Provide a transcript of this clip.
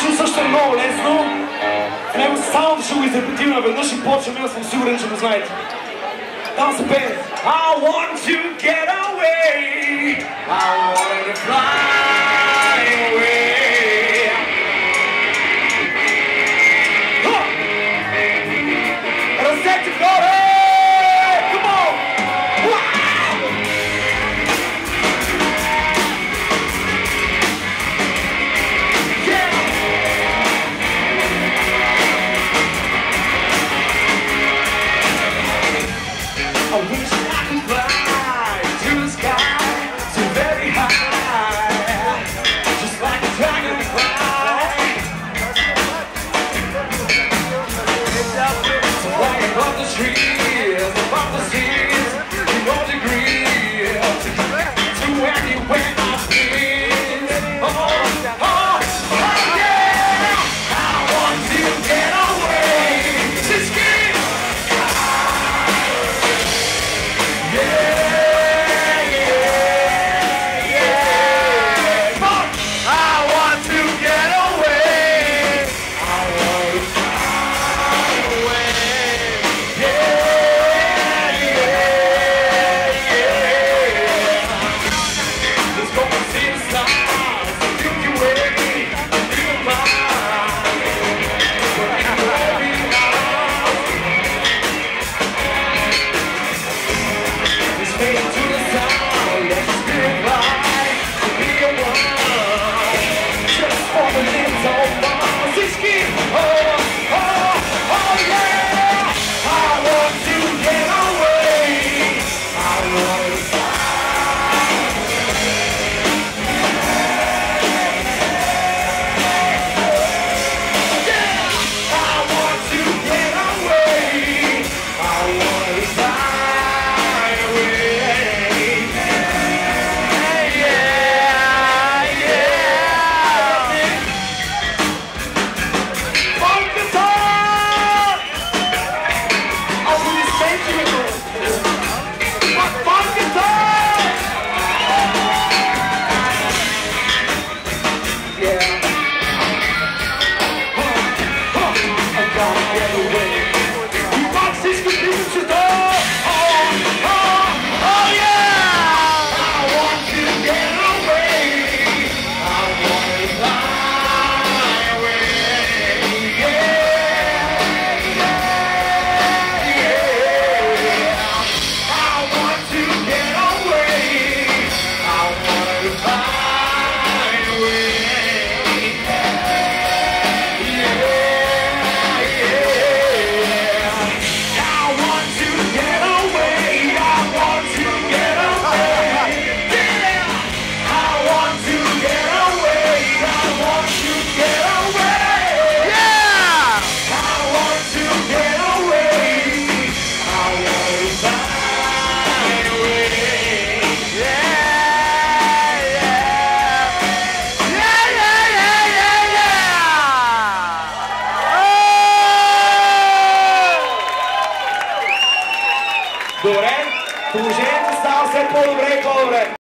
Всъщност също е много лесно. В него само ще го интерпретираме веднъж и почваме, аз съм сигурен, че го знаете. Там се пее I want to get away I want to fly Turek, Tužen stal se polu breakoverem.